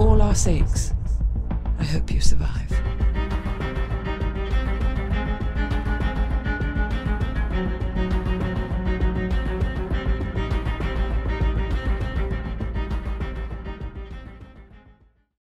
all our sakes. I hope you survive.